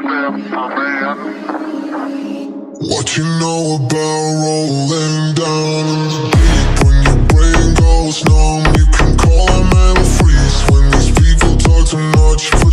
What you know about rolling down in the deep When your brain goes numb You can call them and freeze. When these people talk too much